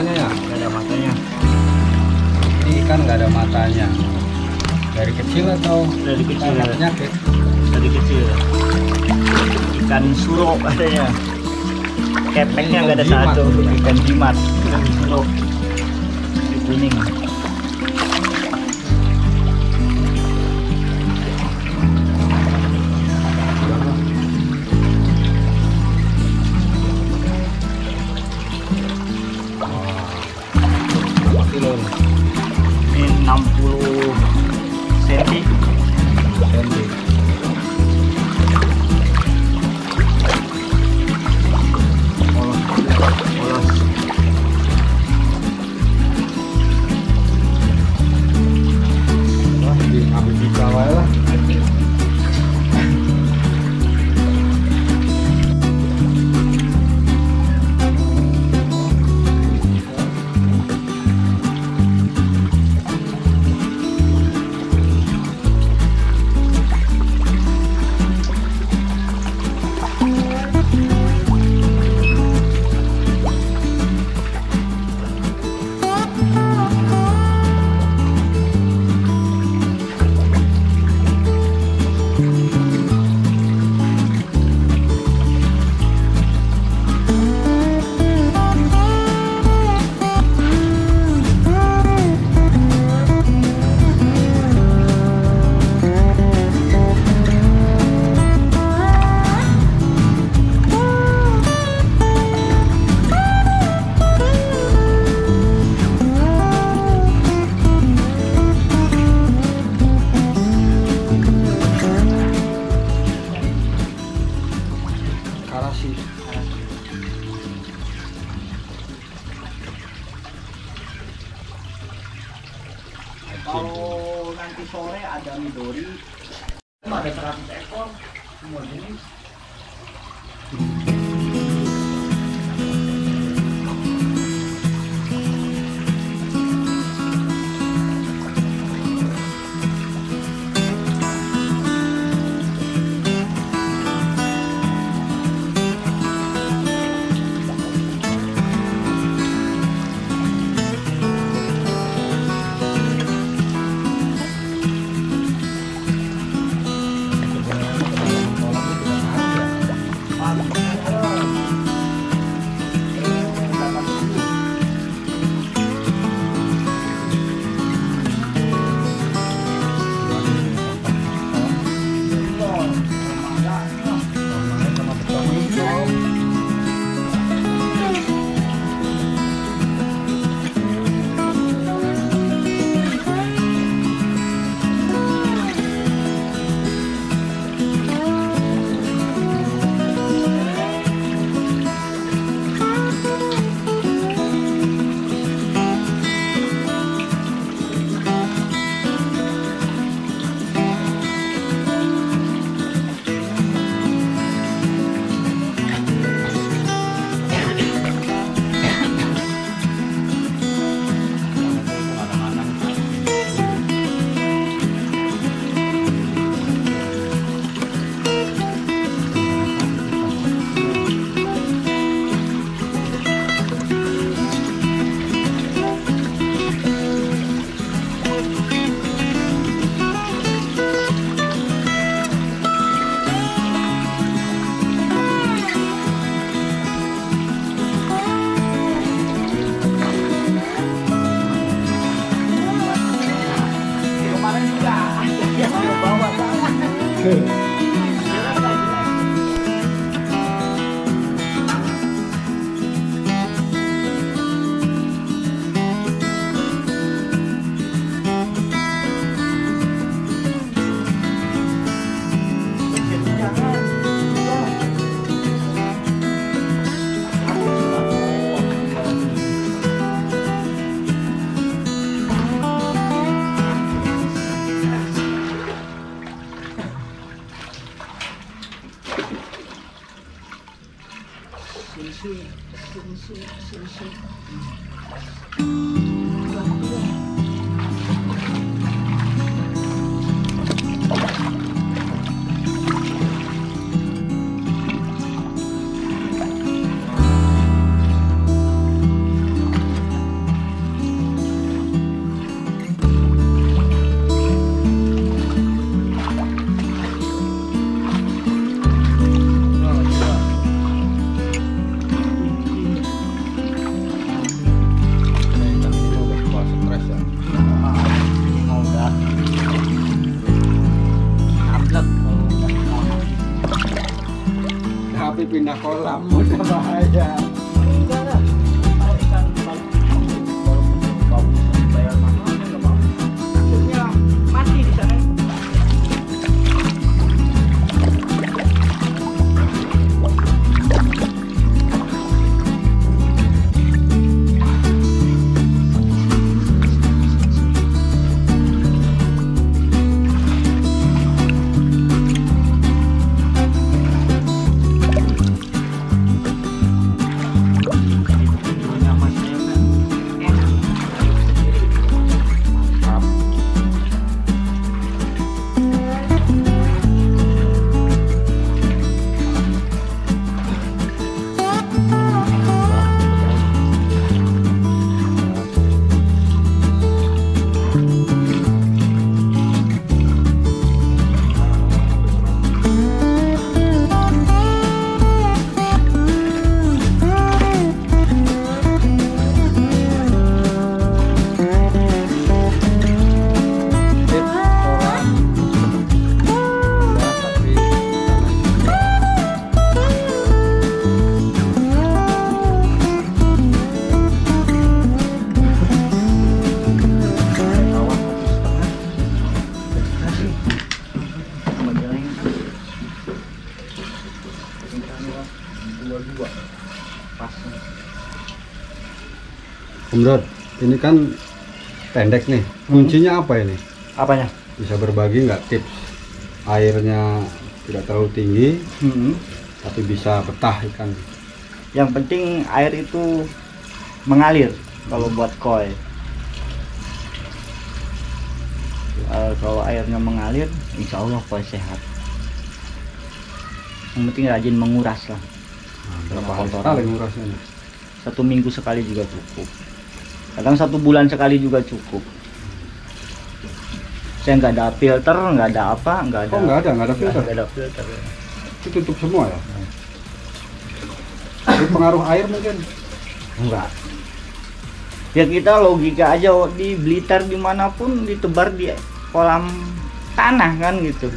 matanya ya? Nggak ada matanya. Ini ikan gak ada matanya. Dari kecil atau dari kecil. ya. penyakit? Dari kecil. Ikan suruh katanya. Kepengnya gak ada satu. Ikan jimat. Ikan suro kuning. Kalau nanti sore ada midori, ada 100 ekor semua jenis. 그 pindah kolam udah bahaya. Dod, ini kan pendek nih. Kuncinya apa ini? Apanya? Bisa berbagi nggak tips airnya tidak terlalu tinggi Hmm. tapi bisa betah ikan. Yang penting air itu mengalir kalau buat koi. Eh, kalau airnya mengalir, insya Allah koi sehat. Yang penting rajin menguras lah. Nah, berapa hari sekali ngurasnya? Satu minggu sekali juga cukup. Kadang satu bulan sekali juga cukup. Saya nggak ada filter, nggak ada apa, nggak ada. Oh nggak ada, nggak ada filter. Nggak ada filter. Itu tutup semua ya? Itu pengaruh air mungkin? Enggak. Ya kita logika aja oh, di Blitar di mana pun ditebar di kolam tanah kan gitu.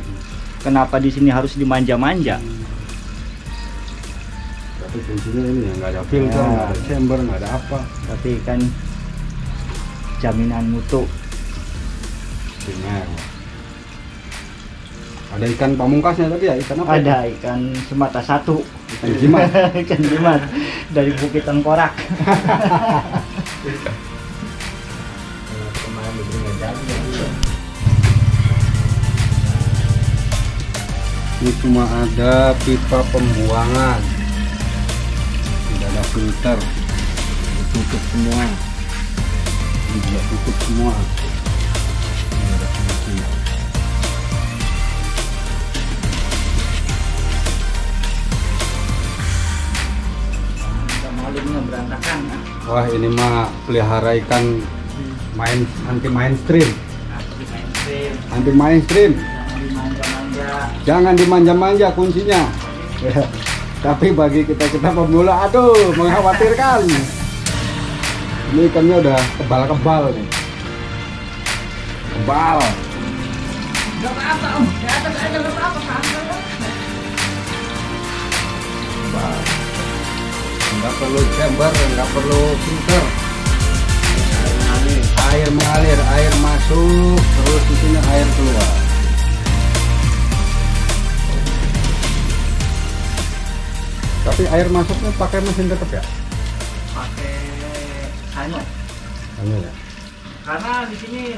Kenapa di sini harus dimanja-manja? Tapi kuncinya ini ya nggak ada filter, Ya. nggak ada chamber, nggak ada apa. Tapi kan jaminan mutu. Primer. Ada ikan pamungkasnya tadi ya? Ikan apa? Ada ikan semata satu. Ikan jimat. ikan jimat dari Bukit Tengkorak. Ini cuma ada pipa pembuangan. Tidak ada filter. Ditutup semua. Ini juga tutup semua. Ini ada kunci. Berantakan. ya. Wah ini mah pelihara ikan main anti mainstream. Anti mainstream. Jangan dimanja-manja. Kuncinya. Ya. Tapi bagi kita kita pemula, aduh mengkhawatirkan. Ini ikannya udah kebal-kebal nih. Kebal. Nggak perlu chamber, nggak perlu filter. Air mengalir, air masuk, terus di sini air keluar. Tapi air masuknya pakai mesin tetap ya? Sano. Anu ya. Karena di sini